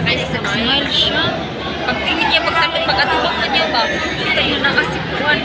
Nakaismile siya. Pagtingin niya, pagtanong, pag-atubak na niya ba, kita niya nakasipuan.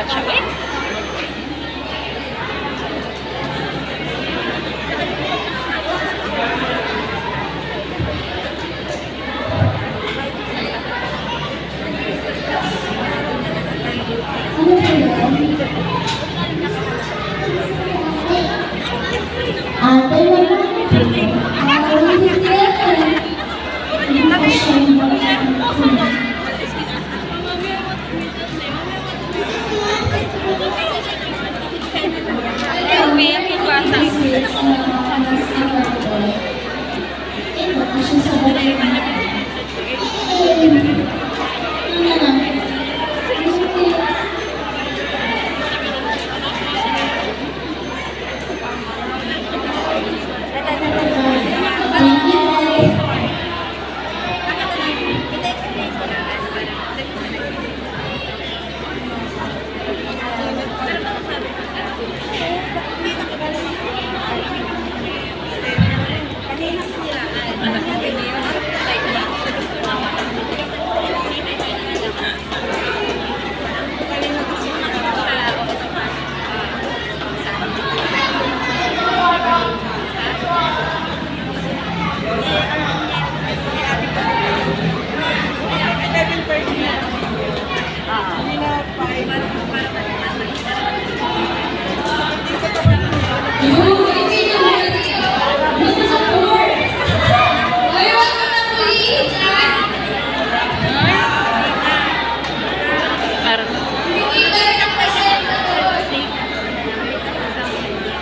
Pode chamar?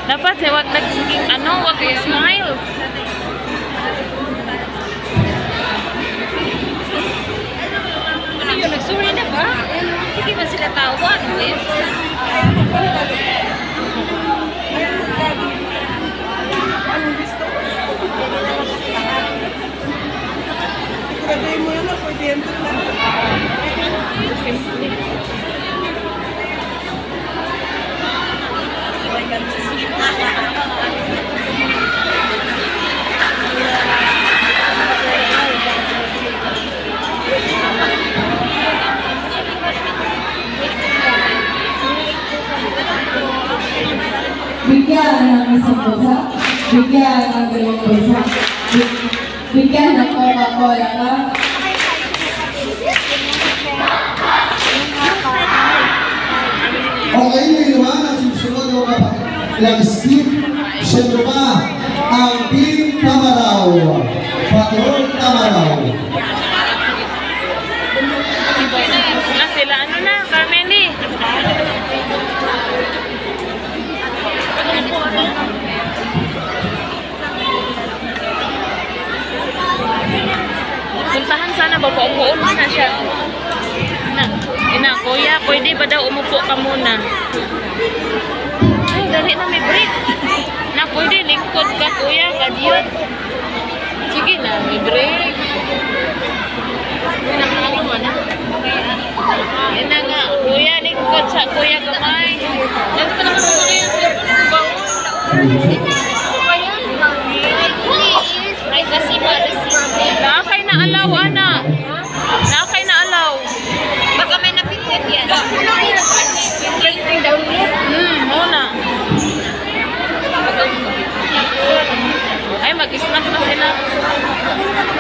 dapat lewat nagsiging ano waktu yang smile ano na ba? hindi ba sila tawag? Mo pwede. Bigyan ng dalawang big- bigyan ng Coca-Cola ka, Okay, ngayon naman ang susunod ng ilang skip. Siyempre Team Tamaraw. Tamaraw. Sana ba po? Umuun na siya. Na, ina, kuya, pwede ba daw umupo ka muna? Ay, dali na may break. Na, pwede, lingkod ka, kuya, kadiyot. Sige na, may break. Nakakalo mo na. Ina nga, kuya, lingkod sa kuya gamay. Yan pa naman ako yung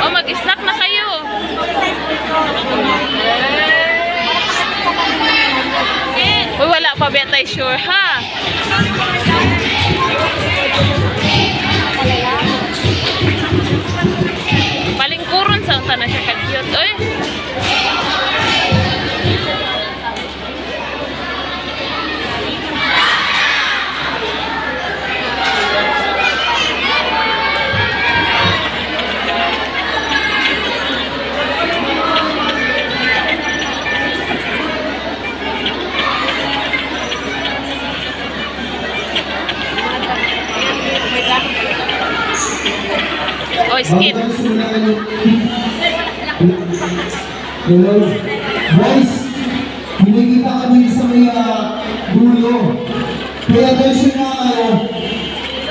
Oh, mag-snack na kayo. Uy, wala pa ba tayo sure, ha? Palingkuron sa unta na siya kagyot. Uy, oh, skip. Hello. Guys, hinigita kami sa may ah, dulo. Pay attention na kayo.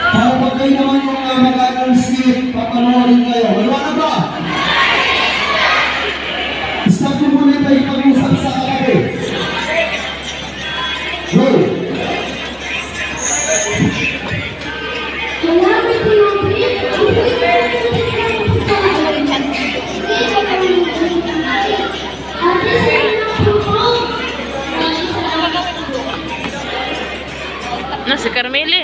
Para pag kayo naman yung uh, mag skip, papanoorin kayo. Wala na ba? Stop nyo muna tayo pag-usap sa kagabi. Go! Break po yung Na si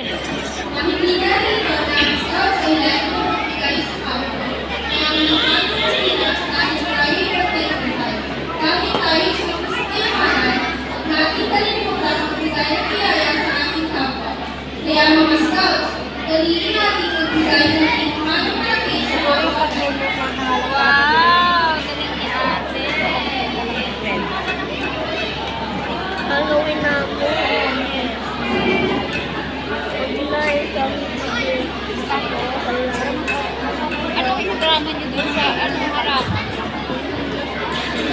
Anong programa niyo dun sa anong harap?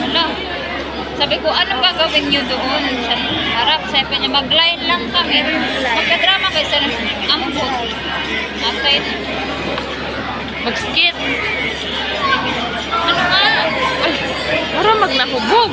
Wala. Sabi ko, anong gagawin niyo doon sa harap? Sabi niya, mag-line lang kami. Magka-drama kayo sa ambot. Okay. Mag-skip. Ano nga? Ay, para magnahubog.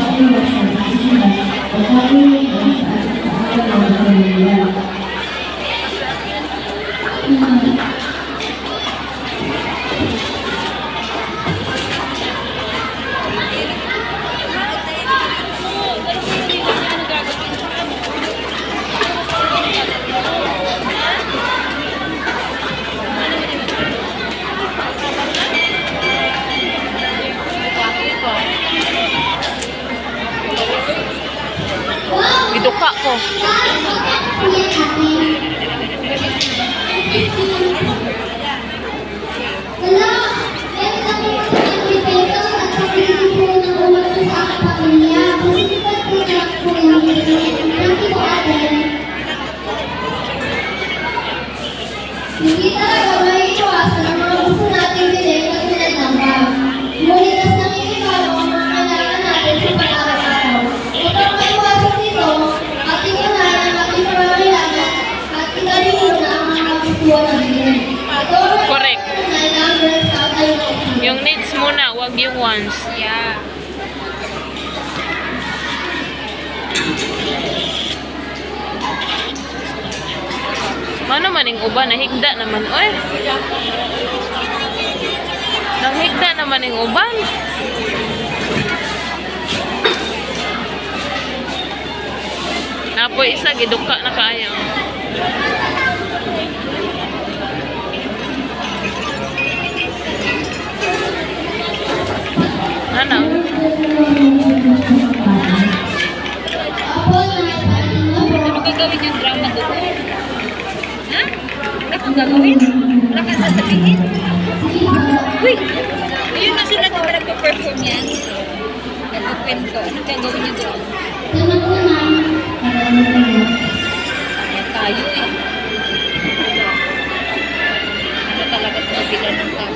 maning uban nahigda naman oy. Nahigda naman ning uban. Napoy isa giduka na kaayo. Ano? Ano magagawin yung drama doon? Ha? Wala kang gagawin? Wala kang sasabihin? Uy! Ayun na sila diba nagpa-perform yan? Nagpa-kwento. Anong gagawin niya doon? Ayan tayo eh. Ano talaga sa kabila ng tao?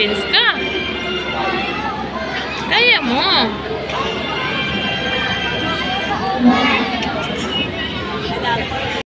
pensar